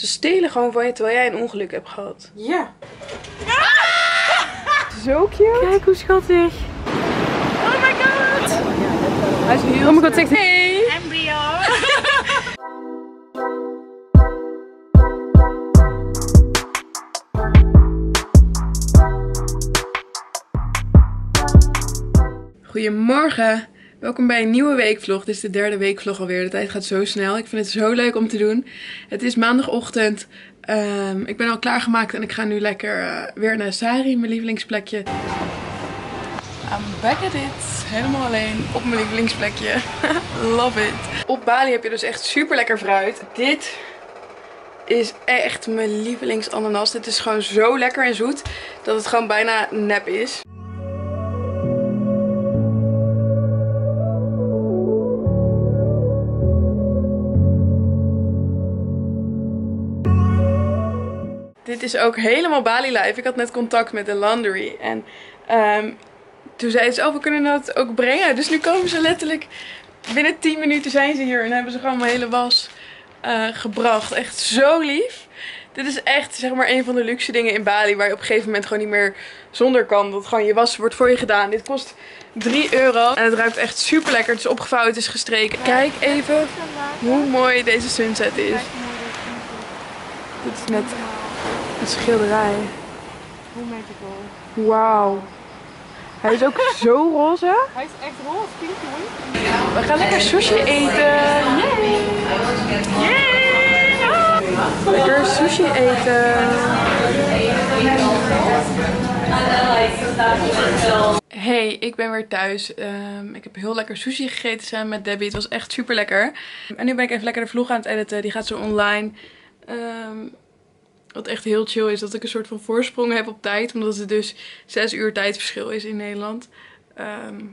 Ze stelen gewoon van je terwijl jij een ongeluk hebt gehad. Ja. Zo cute. Kijk hoe schattig. Oh my god. Hij is heel Oh my god, zegt Hey. Embryo. Goedemorgen. Welkom bij een nieuwe weekvlog. Dit is de derde weekvlog alweer. De tijd gaat zo snel. Ik vind het zo leuk om te doen. Het is maandagochtend. Ehm, ik ben al klaargemaakt en ik ga nu lekker eh, weer naar Sari, mijn lievelingsplekje. I'm back at it. Helemaal alleen op mijn lievelingsplekje. Love it. Op Bali heb je dus echt super lekker fruit. Dit is echt mijn lievelingsananas. Dit is gewoon zo lekker en zoet dat het gewoon bijna nep is. Dit is ook helemaal Bali Live. Ik had net contact met de laundry. En ehm, toen zei ze, oh, we kunnen dat ook brengen. Dus nu komen ze letterlijk... Binnen 10 minuten zijn ze hier. En hebben ze gewoon mijn hele was eh, gebracht. Echt zo lief. Dit is echt, zeg maar, een van de luxe dingen in Bali. Waar je op een gegeven moment gewoon niet meer zonder kan. Dat gewoon je was wordt voor je gedaan. Dit kost 3 euro. En het ruikt echt super lekker. Het is opgevouwen, het is gestreken. Kijk even hoe mooi deze sunset is. Dit is net een schilderij. Hoe magical. Wauw. Hij is ook zo roze. Hij is echt roze, pink hoor. We gaan lekker sushi eten. Yay! Yay! Ah! Lekker sushi eten. Hey, ik ben weer thuis. Ehm, ik heb heel lekker sushi gegeten samen met Debbie. Het was echt super lekker. En nu ben ik even lekker de vlog aan het editen. Die gaat zo online. Ehm, wat echt heel chill is dat ik een soort van voorsprong heb op tijd. Omdat het dus 6 uur tijdverschil is in Nederland. Ehm,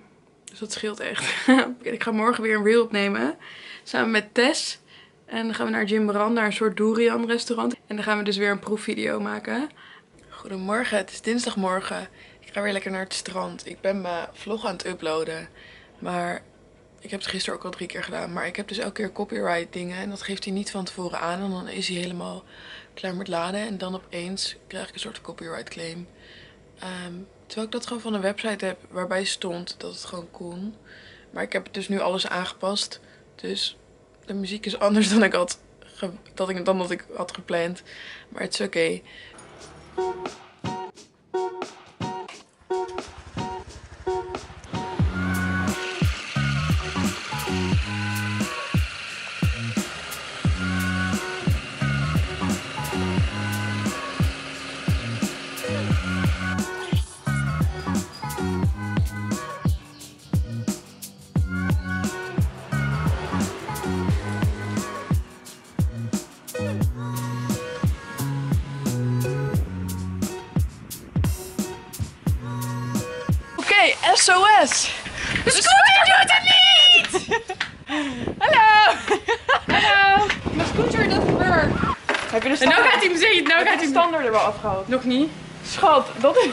dus dat scheelt echt. ik ga morgen weer een reel opnemen. Samen met Tess. En dan gaan we naar Jim Baran, naar een soort durian restaurant. En dan gaan we dus weer een proefvideo maken. Goedemorgen, het is dinsdagmorgen. Ik ga weer lekker naar het strand. Ik ben mijn vlog aan het uploaden. Maar ik heb het gisteren ook al drie keer gedaan. Maar ik heb dus elke keer copyright dingen. En dat geeft hij niet van tevoren aan. En dan is hij helemaal klaar met laden. En dan opeens krijg ik een soort copyright claim. Ehm, terwijl ik dat gewoon van een website heb waarbij stond dat het gewoon kon. Maar ik heb dus nu alles aangepast. Dus de muziek is anders dan ik had, dat ik, dan dat ik had gepland. Maar het is oké. Oké, SOS! De scooter doet het niet! Hallo! Hallo! Mijn scooter doesn't work. Heb je de En nou gaat standaard, hij hem zeggen, nou gaat de hij standaard er wel afgehaald? Nog niet. Schat, dat is...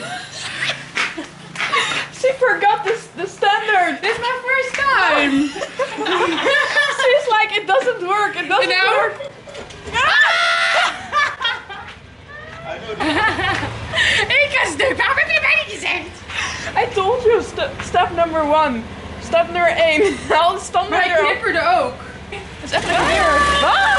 She forgot the, the standard! This is my first time. She's like, it doesn't work, it doesn't Nou. work! Ik ga stuk. Waarom heb je mij niet gezegd? I told you, st- step number one. Stap nummer 1. Haal de standaard Maar ik eraf. knipperde ook. Dat is echt weer. Ah!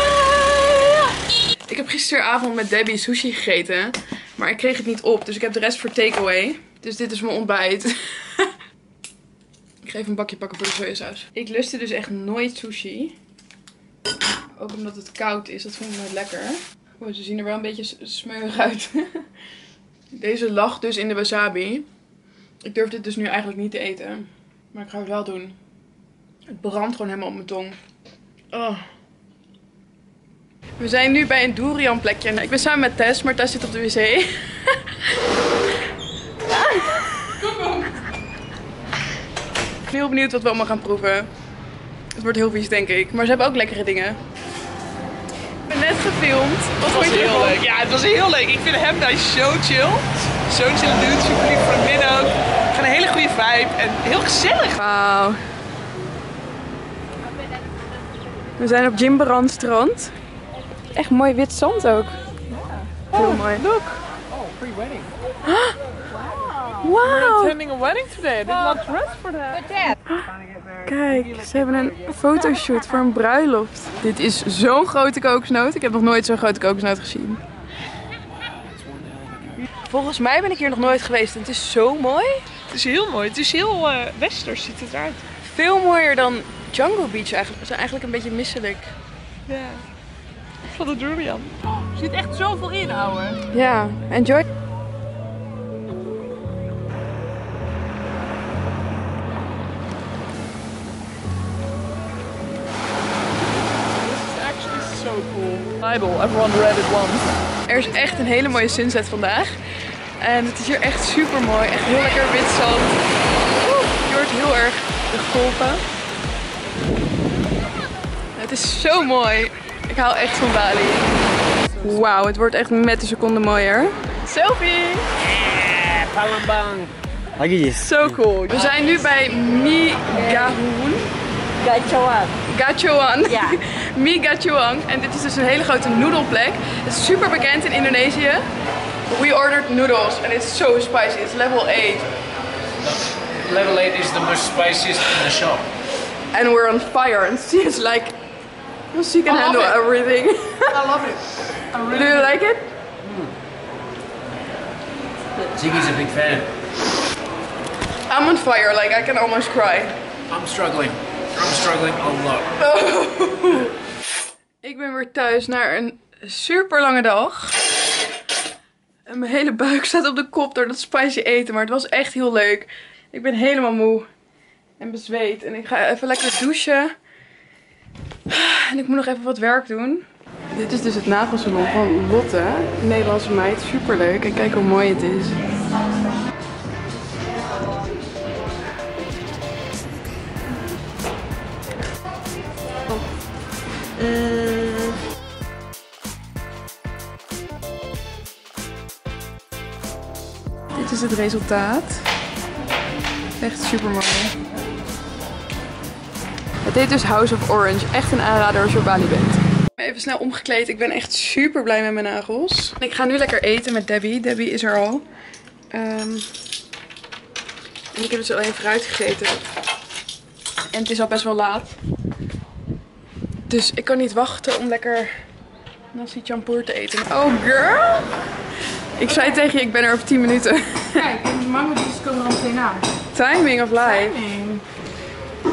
Ik heb gisteravond met Debbie sushi gegeten. Maar ik kreeg het niet op. Dus ik heb de rest voor takeaway. Dus dit is mijn ontbijt. ik ga even een bakje pakken voor de sojasaus. Ik lustte dus echt nooit sushi. Ook omdat het koud is. Dat vond ik nooit lekker. Oh, ze zien er wel een beetje s- smeuig uit. Deze lag dus in de wasabi. Ik durf dit dus nu eigenlijk niet te eten. Maar ik ga het wel doen. Het brandt gewoon helemaal op mijn tong. Oh. We zijn nu bij een durian plekje. Ik ben samen met Tess, maar Tess zit op de wc. Ik ben heel benieuwd wat we allemaal gaan proeven. Het wordt heel vies, denk ik. Maar ze hebben ook lekkere dingen. Ik ben net gefilmd. Wat vond je heel ervan? leuk. Ja, het was heel leuk. Ik vind hem daar zo chill. Zo'n chill dude, super lief voor het midden vibe en heel gezellig. Wauw. We zijn op Jimbaran strand. echt mooi wit zand ook. Heel mooi. Look. Oh, pre-wedding. Wauw. Attending a wedding today. I did not dress for that. Kijk, ze hebben een fotoshoot voor een bruiloft. Dit is zo'n grote kokosnoot. Ik heb nog nooit zo'n grote kokosnoot gezien. Volgens mij ben ik hier nog nooit geweest. en Het is zo mooi. Het is heel mooi. Het is heel eh, westers ziet het eruit. Veel mooier dan Jungle Beach eigenlijk. We zijn eigenlijk een beetje misselijk. Ja. Van de durian. Er zit echt zoveel in, ouwe. Ja, enjoy. It's actually so cool. Bible, everyone read it once. Er is echt een hele mooie sunset vandaag. En het is hier echt super mooi. Echt heel lekker wit zand. Oeh, Je hoort heel erg de golven. Het is zo mooi. Ik hou echt van Bali. Wauw, het wordt echt met de seconde mooier. Selfie! Lagi Zo cool. We zijn nu bij Mi Gahoon. Gachoan. Gachuan. Ja. Mi Gachuan. En dit is dus een hele grote noedelplek. Het is super bekend in Indonesië. We ordered noodles and it's so spicy. It's level 8. Level 8 is the most spiciest in the shop. And we're on fire. And she is like, she can I love handle it. everything. I love it. I really Do you like it? Hmm. Ziggy's a big fan. I'm on fire. Like I can almost cry. I'm struggling. I'm struggling a lot. Ik ben weer thuis na een super lange dag. Mijn hele buik staat op de kop door dat spicy eten. Maar het was echt heel leuk. Ik ben helemaal moe. En bezweet. En ik ga even lekker douchen. En ik moet nog even wat werk doen. Dit is dus het nagelsalon van Lotte. Nederlandse meid. Super leuk. En kijk hoe mooi het is. Dit is het resultaat. Echt super mooi. Het heet dus House of Orange. Echt een aanrader als je op Bali bent. Even snel omgekleed. Ik ben echt super blij met mijn nagels. Ik ga nu lekker eten met Debbie. Debbie is er al. Ehm, ik heb dus alleen fruit gegeten. En het is al best wel laat. Dus ik kan niet wachten om lekker nasi champoer te eten. Oh girl! Ik zei tegen je, ik ben er over 10 minuten. Kijk, en de mango juice komen er al meteen aan. Timing of life.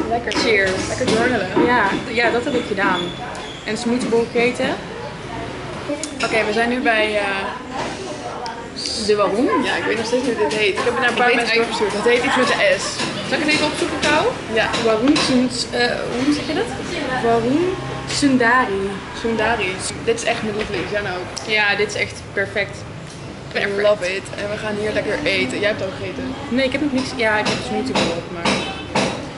Lekker. Cheers. Lekker journalen. Ja, ja, dat heb ik gedaan. En smoothiebol gegeten. Oké, we zijn nu bij eh, De waarom? Ja, ik weet nog steeds niet hoe dit heet. Ik heb het naar een paar mensen doorgestuurd. Het heet iets met de S. Zal ik het even opzoeken, Kou? Ja. Waarom Suns... eh hoe zeg je dat? Waarom Sundari. Sundari. Dit is echt mijn lieveling. Jan ook. Ja, dit is echt perfect. I love it. En we gaan hier lekker eten. Jij hebt ook gegeten. Nee, ik heb nog niks... Ja, ik heb smoothiebol op, maar...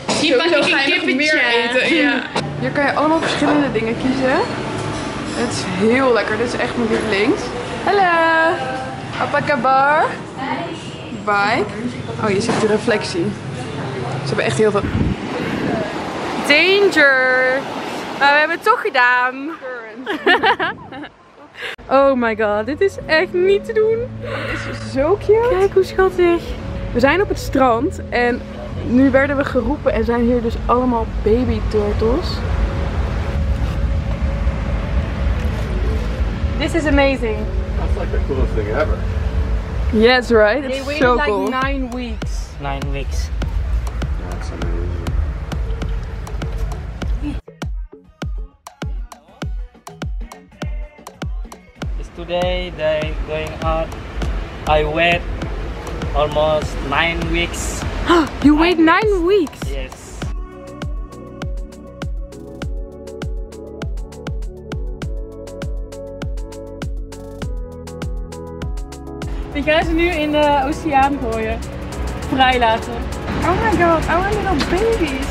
Sowieso ga je nog meer eten. Ja. Hier kan je allemaal verschillende dingen kiezen. Het is heel lekker. Dit is echt mijn lievelings. Hallo. Apa kabar? Bye. Oh, je ziet de reflectie. Ze hebben echt heel veel... Danger! Maar we hebben het toch gedaan. oh my god, dit is echt niet te doen. Zo cute. Kijk hoe schattig. We zijn op het strand en nu werden we geroepen en zijn hier dus allemaal baby turtles. This is amazing. That's like the coolest thing ever. Yes, right? They It's waited so like cool. nine weeks. Nine weeks. Today they going out. I wait almost nine weeks. You wait nine weeks. Yes. Die gaan ze nu in de oceaan gooien. Vrij laten. Oh my god, our little babies.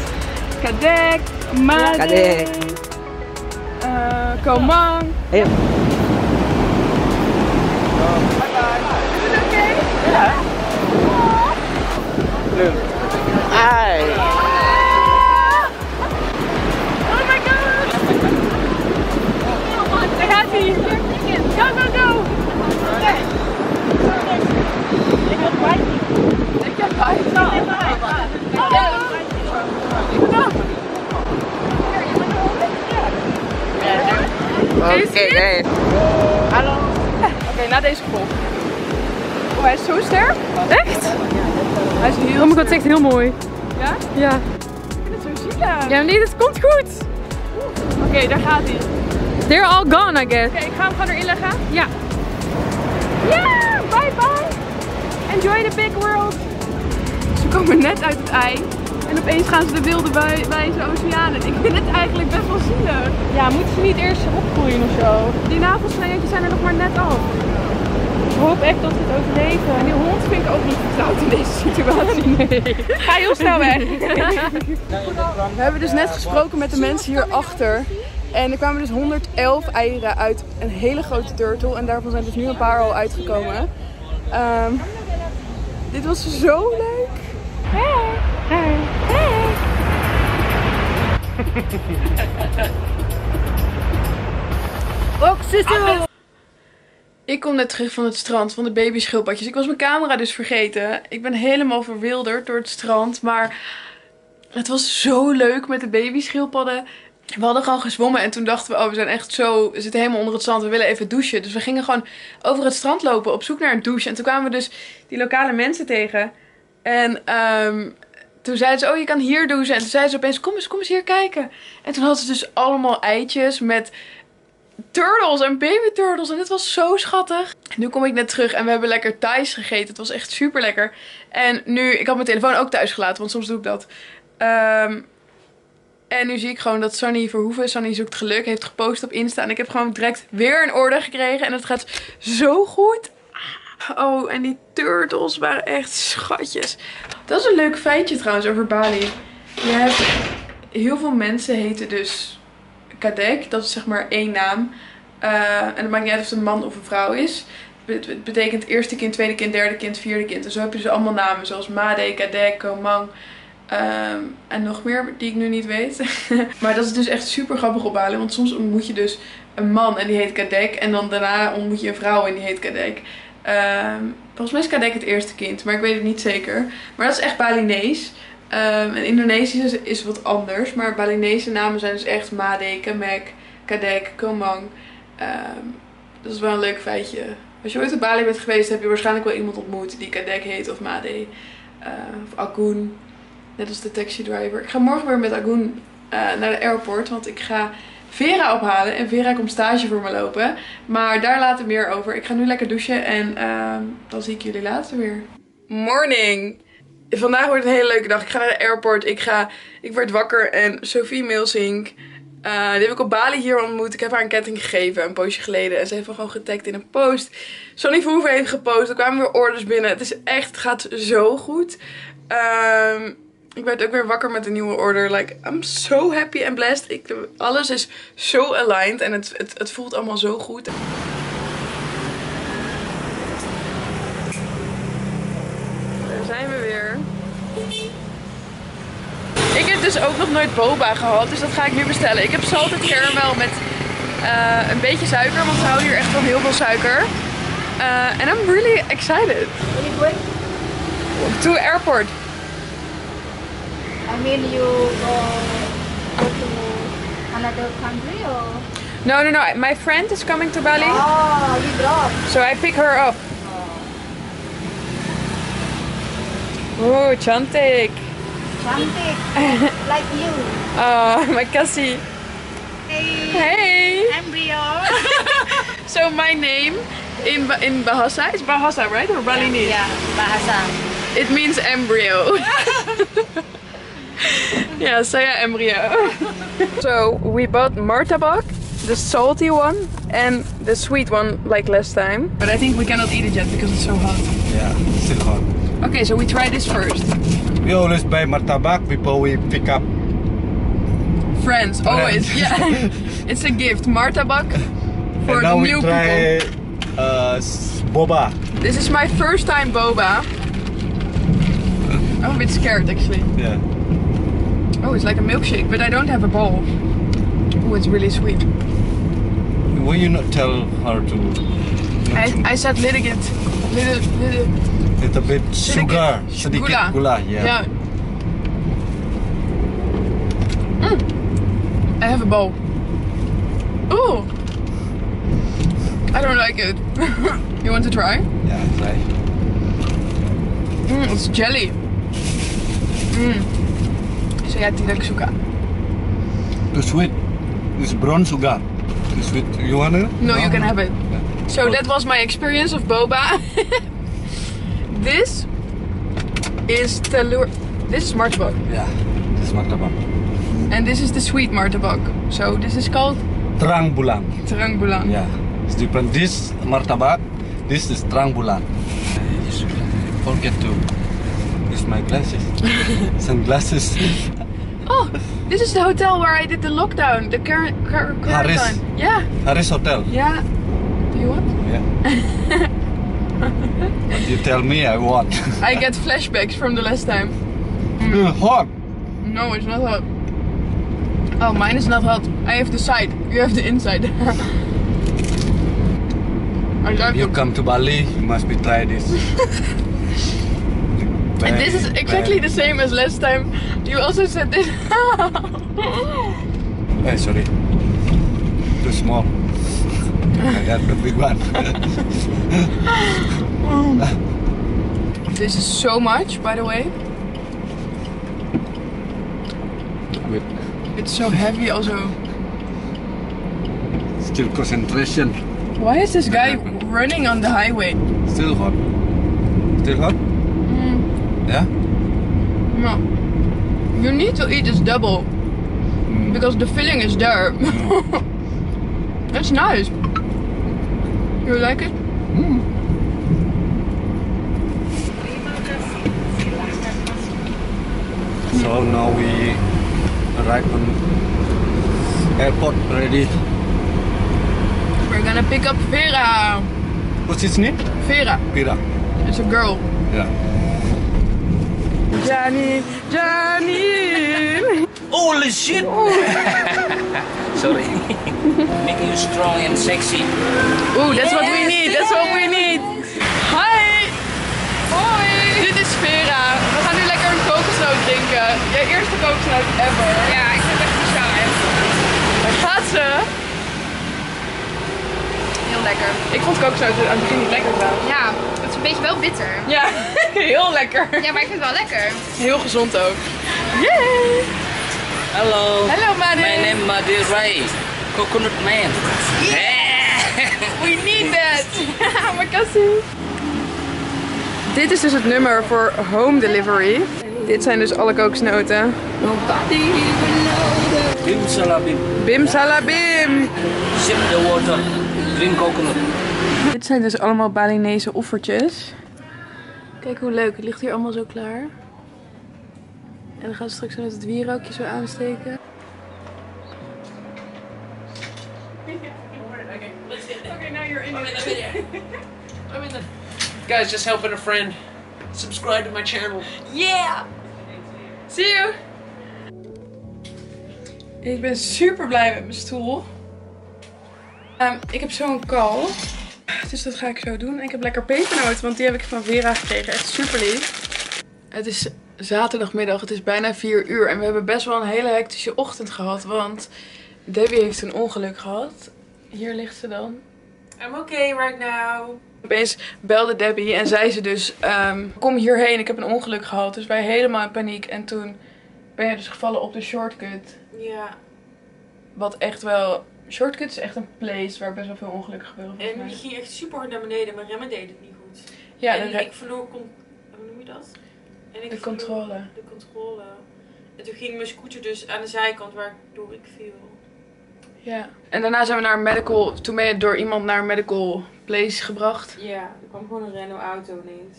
Kadek, Made, Kadek. eh, Komang. Hey. Hi. Oké, okay, nee. Hallo. Oké, na deze vol. Oh, hij is zo sterk. Echt? Hij is heel oh Kom ik is echt heel mooi. Ja? Ja. Ik vind het zo zielig. Ja, nee, dat komt goed. Oké, daar gaat hij. They're all gone, I guess. Oké, ik ga hem gewoon erin leggen. Ja. Ja, bye bye. Enjoy the big world. Ze komen net uit het ei. En opeens gaan ze de wilde wijze oceaan in. Ik vind het eigenlijk best wel zielig. Ja, moeten ze niet eerst opgroeien of zo? Die navelstrengetjes zijn er nog maar net af. Ik hoop echt dat ze het overleven. En die hond vind ik ook niet vertrouwd in deze situatie. Nee. Ga heel snel weg. We hebben dus net gesproken met de mensen hierachter. En er kwamen dus 111 eieren uit een hele grote turtle. En daarvan zijn dus nu een paar al uitgekomen. Ehm, dit was zo leuk. Ik kom net terug van het strand, van de babyschildpadjes. Ik was mijn camera dus vergeten. Ik ben helemaal verwilderd door het strand. Maar het was zo leuk met de babyschildpadden. We hadden gewoon gezwommen en toen dachten we, oh we zijn echt zo, we zitten helemaal onder het strand, we willen even douchen. Dus we gingen gewoon over het strand lopen op zoek naar een douche. En toen kwamen we dus die lokale mensen tegen. En ehm, toen zeiden ze, oh je kan hier douchen. En toen zeiden ze opeens, kom eens, kom eens hier kijken. En toen hadden ze dus allemaal eitjes met turtles en baby turtles. En dit was zo schattig. Nu kom ik net terug en we hebben lekker Thais gegeten. Het was echt super lekker. En nu, ik had mijn telefoon ook thuis gelaten, want soms doe ik dat. Ehm, en nu zie ik gewoon dat Sunny Verhoeven, Sunny zoekt geluk, heeft gepost op Insta. En ik heb gewoon direct weer een order gekregen. En het gaat zo goed. Oh, en die turtles waren echt schatjes. Dat is een leuk feitje trouwens over Bali. Je hebt heel veel mensen heten dus Kadek. Dat is zeg maar één naam. Eh, en het maakt niet uit of het een man of een vrouw is. Het betekent eerste kind, tweede kind, derde kind, vierde kind. En zo heb je dus allemaal namen zoals Made, Kadek, Komang. ehm, en nog meer die ik nu niet weet. maar dat is dus echt super grappig op Bali. Want soms ontmoet je dus een man en die heet Kadek. En dan daarna ontmoet je een vrouw en die heet Kadek. Ehm, volgens mij is Kadek het eerste kind, maar ik weet het niet zeker. Maar dat is echt Balinees. En Indonesisch is, is wat anders. Maar Balinese namen zijn dus echt Made, Kamek, Kadek, Komang. Ehm, dat is wel een leuk feitje. Als je ooit op Bali bent geweest, heb je waarschijnlijk wel iemand ontmoet die Kadek heet of Made. eh, of Agun. Net als de taxi driver. Ik ga morgen weer met Agun eh, naar de airport. Want ik ga Vera ophalen. En Vera komt stage voor me lopen. Maar daar later meer over. Ik ga nu lekker douchen. En ehm, dan zie ik jullie later weer. Morning! Vandaag wordt een hele leuke dag. Ik ga naar de airport. Ik, ga, ik word wakker en Sophie Milsink. eh, die heb ik op Bali hier ontmoet. Ik heb haar een ketting gegeven een poosje geleden. En ze heeft me gewoon getagd in een post. Sonny Verhoeven heeft gepost. Er kwamen weer orders binnen. Het is echt, gaat zo goed. Ehm, ik werd ook weer wakker met een nieuwe order. Like, I'm so happy and blessed. Ik, alles is zo aligned. En het, het, het voelt allemaal zo goed. Daar zijn we weer. Ik heb dus ook nog nooit boba gehad, dus dat ga ik nu bestellen. Ik heb salted caramel met eh, een beetje suiker, want ze houden hier echt van heel veel suiker. Eh, En I'm really excited. To airport. I mean, you go, go to another country or? No, no, no. My friend is coming to Bali, Oh, you drop. so I pick her up. Oh, cantik. Cantik. like you. Oh, my Cassie. Hey, Hey. I'm Rio. So my name in in Bahasa is Bahasa, right? Or Balinese? yeah, bahasa. It means embryo. yeah, saya embryo. so we bought martabak, the salty one, and the sweet one like last time. But I think we cannot eat it yet because it's so hot. Yeah, it's still hot. Okay, so we try this first. We always buy martabak before we pick up. Friends, always. Yeah, it's a gift. Martabak for and now we new try uh, boba. This is my first time boba. I'm a bit scared actually. Yeah. Oh, it's like a milkshake, but I don't have a bowl. Oh, it's really sweet. Will you not tell her to? I, to- I said little bit, little, little, little bit sugar, sedikit gula. gula. Yeah. yeah. Mm. I have a bowl. Oh, I don't like it. you want to try? Yeah, try. Mm, it's jelly. Mm. Saya tidak suka. Too sweet. It's brown sugar. Too sweet. You wanna? No, you can have it. So that was my experience of boba. this is telur. This is martabak, Yeah, this is martabak. and this is the sweet martabak. So this is called Terang bulan. terang bulan. Yeah, it's different. This martabak, this is terang bulan. Forget to use my glasses. Sunglasses. Oh, this is the hotel where I did the lockdown, the current car- Harris. Yeah, Harris Hotel. yeah. Do you want? Yeah. You tell me I want. I get flashbacks from the last time. Uh, Hot. No, it's not hot. Oh, mine is not hot. I have the side. You have the inside. I like You it. come to Bali, you must be try this. And this is exactly the same as last time. You also said this. Hey, sorry. Too small. I got the big one. this is so much, by the way. It's so heavy also. still concentration. Why is this guy running on the highway? Still hot. Still hot? Hmm. Yeah? No. You need to eat this double. Hmm. Because the filling is there. it's nice. You like it? Hmm. So now we arrive on airport already. We're gonna pick up Vera. What's his name? Vera. Pira. It's a girl. Yeah. Johnny, Johnny. Holy shit! Sorry. Making you strong and sexy. Oeh, that's what we need. That's what we need. Hi. Hoi. Dit is Vera. We gaan nu lekker een kokosnoot drinken. Je eerste kokosnoot ever. Ja, ik vind het echt bizar. Daar gaat ze. Heel lekker. Ik vond kokosnoten aan het begin niet lekker trouwens. Ja, het is een beetje wel bitter. Ja, heel lekker. Ja, maar ik vind het wel lekker. Heel gezond ook. Yay! Hello. Hello, Madin. My name Madir Rai. Coconut Man. We need that! Makassie! Dit is dus het nummer voor home delivery. Dit zijn dus alle kokosnoten. Bim salabim. Bim salabim! Sip the water. Drink coconut. Dit zijn dus allemaal Balinese offertjes. Kijk hoe leuk, het ligt hier allemaal zo klaar. En dan gaan ze straks met het wierookje zo aansteken. Okay, now you're in it. Guys, just helping a friend. Subscribe to my channel. Yeah! See you! Ik ben super blij met mijn stoel. Ehm, ik heb zo'n kal. Dus dat ga ik zo doen. En ik heb lekker pepernoten, want die heb ik van Vera gekregen. Echt super lief. Het is zaterdagmiddag, het is bijna 4 uur. En we hebben best wel een hele hectische ochtend gehad. Want Debbie heeft een ongeluk gehad. Hier ligt ze dan. I'm okay right now. Opeens belde Debbie en zei ze dus, ehm, kom hierheen, ik heb een ongeluk gehad. Dus wij helemaal in paniek. En toen ben je dus gevallen op de shortcut. Ja. Wat echt wel... Shortcut is echt een place waar best wel veel ongelukken gebeuren. En die ging echt super hard naar beneden. Mijn remmen deden het niet goed. Ja, en ik verloor... Hoe noem je dat? En ik de controle. De controle. En toen ging mijn scooter dus aan de zijkant waardoor ik viel. Ja. En daarna zijn we naar een medical... Toen ben je door iemand naar een medical place gebracht. Ja, er kwam gewoon een Renault auto ineens.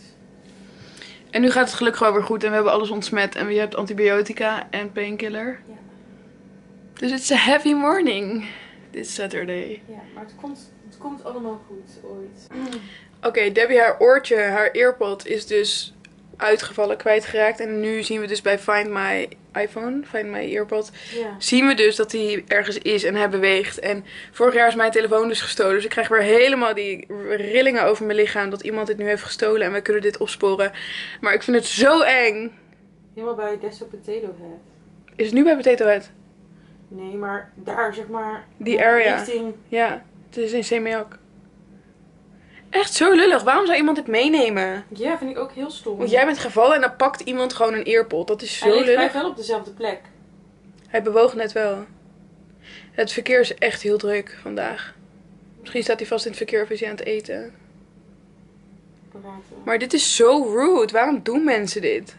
En nu gaat het gelukkig wel weer goed. En we hebben alles ontsmet. En je hebt antibiotica en painkiller. Ja. Dus it's a heavy morning. This Saturday. Ja, maar het komt, het komt allemaal goed ooit. Oké, Debbie, haar oortje, haar earpod is dus uitgevallen, kwijtgeraakt. En nu zien we dus bij Find My iPhone, Find My Earpod, Ja. zien we dus dat hij ergens is en hij beweegt. En vorig jaar is mijn telefoon dus gestolen. Dus ik krijg weer helemaal die rillingen over mijn lichaam dat iemand dit nu heeft gestolen. En we kunnen dit opsporen. Maar ik vind het zo eng. Helemaal bij Deso Potato Head. Is het nu bij Potato Head? Nee, maar daar zeg maar. Die area. Richting. Ja, het is in Semeak. Echt zo lullig. Waarom zou iemand dit meenemen? Ja, vind ik ook heel stom. Want jij bent gevallen en dan pakt iemand gewoon een earpod. Dat is zo Hij ligt lullig. wel op dezelfde plek. Hij bewoog net wel. Het verkeer is echt heel druk vandaag. Misschien staat hij vast in het verkeer of is hij aan het eten. Maar dit is zo rude. Waarom doen mensen dit?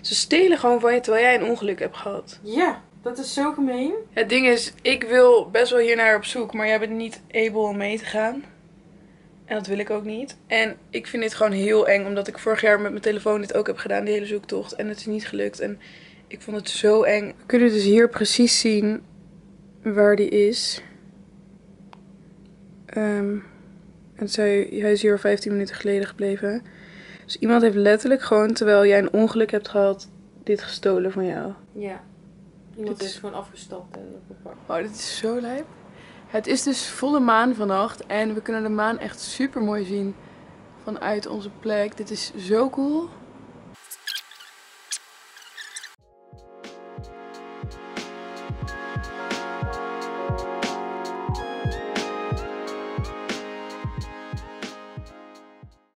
Ze stelen gewoon van je terwijl jij een ongeluk hebt gehad. Ja, dat is zo gemeen. Het ding is, ik wil best wel hier naar op zoek, maar jij bent niet able om mee te gaan. En dat wil ik ook niet. En ik vind dit gewoon heel eng, omdat ik vorig jaar met mijn telefoon dit ook heb gedaan, die hele zoektocht. En het is niet gelukt. En ik vond het zo eng. We kunnen dus hier precies zien waar die is. Ehm, en zei, hij is hier al 15 minuten geleden gebleven. Dus iemand heeft letterlijk gewoon, terwijl jij een ongeluk hebt gehad, dit gestolen van jou. Ja. Iemand Dit is is- gewoon afgestapt en opgepakt. Oh, dit is zo lijp. Het is dus volle maan vannacht en we kunnen de maan echt super mooi zien vanuit onze plek. Dit is zo cool.